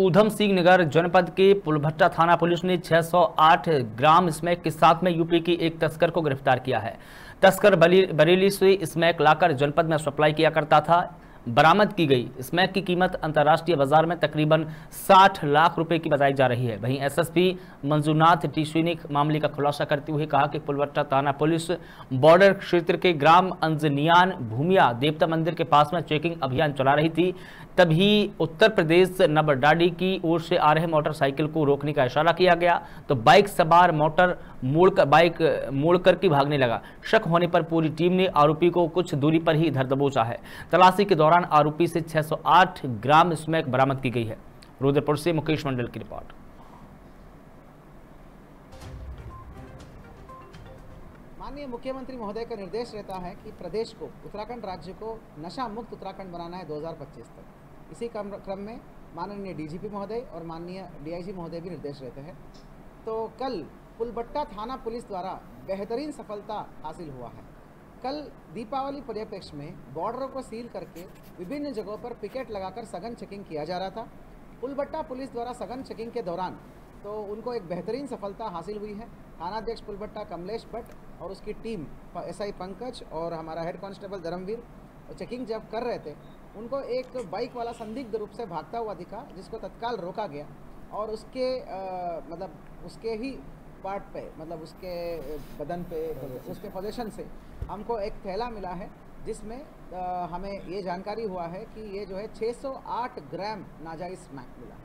ऊधम सिंह नगर जनपद के पुलभट्टा थाना पुलिस ने 608 ग्राम स्मैक के साथ में यूपी की एक तस्कर को गिरफ़्तार किया है। तस्कर बरेली से स्मैक लाकर जनपद में सप्लाई किया करता था। बरामद की गई। स्मैक की कीमत अंतर्राष्ट्रीय बाज़ार में तकरीबन 60 लाख रुपए की बताई जा रही है। वहीं एसएसपी मंजूनाथ टीसवी ने मामले का खुलासा करते हुए कहा कि पुलवट्टा थाना पुलिस बॉर्डर क्षेत्र के ग्राम अंजनियान भूमिया देवता मंदिर के पास में चेकिंग अभियान चला रही थी। तभी उत्तर प्रदेश नबरडाडी की ओर से आ रहे मोटरसाइकिल को रोकने का इशारा किया गया। तो बाइक सवार मोटर मोड़कर बाइक मोड़ करके भागने लगा। शक होने पर पूरी टीम ने आरोपी को कुछ दूरी पर ही इधर दबोचा है। तलाशी के दौरान आरोपी से 608 ग्राम स्मैक बरामद की गई है। रुद्रपुर से मुकेश मंडल की रिपोर्ट। माननीय मुख्यमंत्री महोदय का निर्देश रहता है कि प्रदेश को, उत्तराखंड राज्य को नशा मुक्त उत्तराखंड बनाना है 2025 तक। इसी क्रम में माननीय डीजीपी महोदय और माननीय डीआईजी महोदय भी निर्देश रहते हैं। तो कल पुलबट्टा थाना पुलिस द्वारा बेहतरीन सफलता हासिल हुआ है। कल दीपावली परिप्रेक्ष्य में बॉर्डरों को सील करके विभिन्न जगहों पर पिकेट लगाकर सघन चेकिंग किया जा रहा था। पुलबट्टा पुलिस द्वारा सघन चेकिंग के दौरान तो उनको एक बेहतरीन सफलता हासिल हुई है। थानाध्यक्ष पुलबट्टा कमलेश भट्ट और उसकी टीम एसआई पंकज और हमारा हेड कांस्टेबल धर्मवीर चेकिंग जब कर रहे थे उनको एक बाइक वाला संदिग्ध रूप से भागता हुआ दिखा जिसको तत्काल रोका गया। और उसके आ, मतलब उसके ही पार्ट पे मतलब उसके बदन पे उसके पोजिशन से हमको एक थैला मिला है जिसमें हमें ये जानकारी हुआ है कि ये जो है 608 ग्राम नाजायज़ स्मैक मिला।